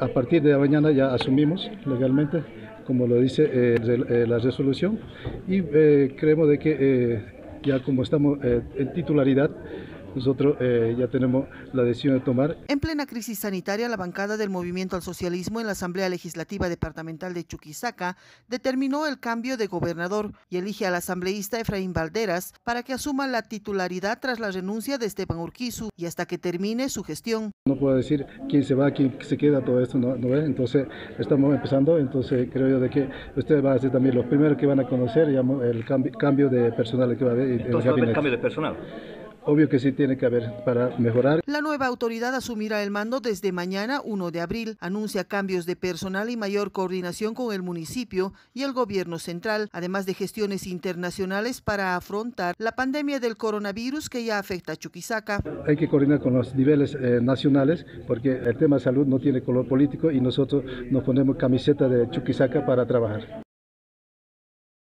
A partir de mañana ya asumimos legalmente, como lo dice eh, eh, la resolución, y eh, creemos de que ya como estamos en titularidad, nosotros eh, ya tenemos la decisión de tomar. En plena crisis sanitaria, la bancada del Movimiento al Socialismo en la Asamblea Legislativa Departamental de Chuquisaca determinó el cambio de gobernador y elige al asambleísta Efraín Valderas para que asuma la titularidad tras la renuncia de Esteban Urquizu y hasta que termine su gestión. No puedo decir quién se va, quién se queda, todo esto, ¿no? ¿no? Entonces, estamos empezando, entonces creo yo de que ustedes van a ser también los primeros que van a conocer digamos, el cambio, cambio de personal que va a haber. Entonces, ¿va a haber cambio de personal? Obvio que sí tiene que haber para mejorar. La nueva autoridad asumirá el mando desde mañana 1 de abril. Anuncia cambios de personal y mayor coordinación con el municipio y el gobierno central, además de gestiones internacionales para afrontar la pandemia del coronavirus que ya afecta a Chuquisaca. Hay que coordinar con los niveles eh, nacionales porque el tema de salud no tiene color político y nosotros nos ponemos camiseta de Chuquisaca para trabajar.